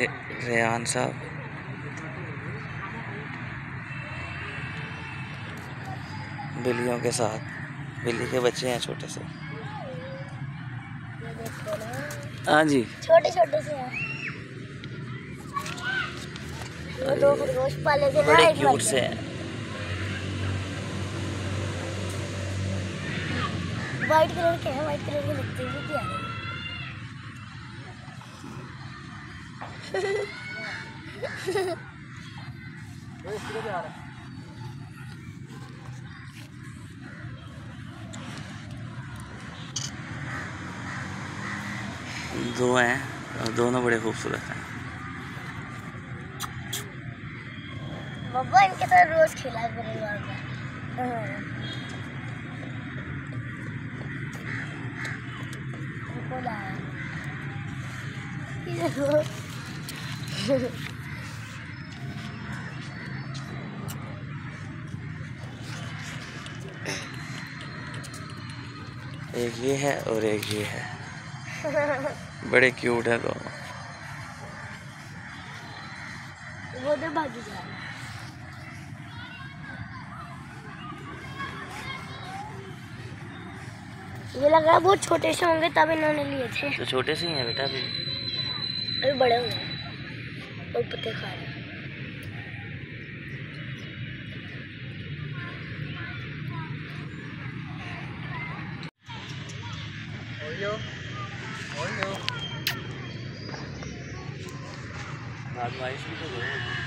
रेहान साहब। बिल्लियों के साथ। बिल्ली के बच्चे हैं छोटे से। हाँ जी। छोटे छोटे से हैं। वो दो पाले ना बड़े क्यूट से हैं। व्हाइट कलर के हैं व्हाइट कलर के लगते हैं भी दो हैं और दोनों बड़े खूबसूरत हैं। इनके साथ रोज खिलाया करेगा हाँ। इनको लाया। ये देखो। एक ये है और एक ये है। बड़े क्यूट हैं दोनों। वो उधर भागी जा रहा है। ये लग रहा है बहुत छोटे से होंगे तब इन्होंने लिए थे। तो छोटे से ही हैं बेटा अभी। अभी बड़े हो गए। और पत्ते खा रहे हैं। आजमाइश भी तो करो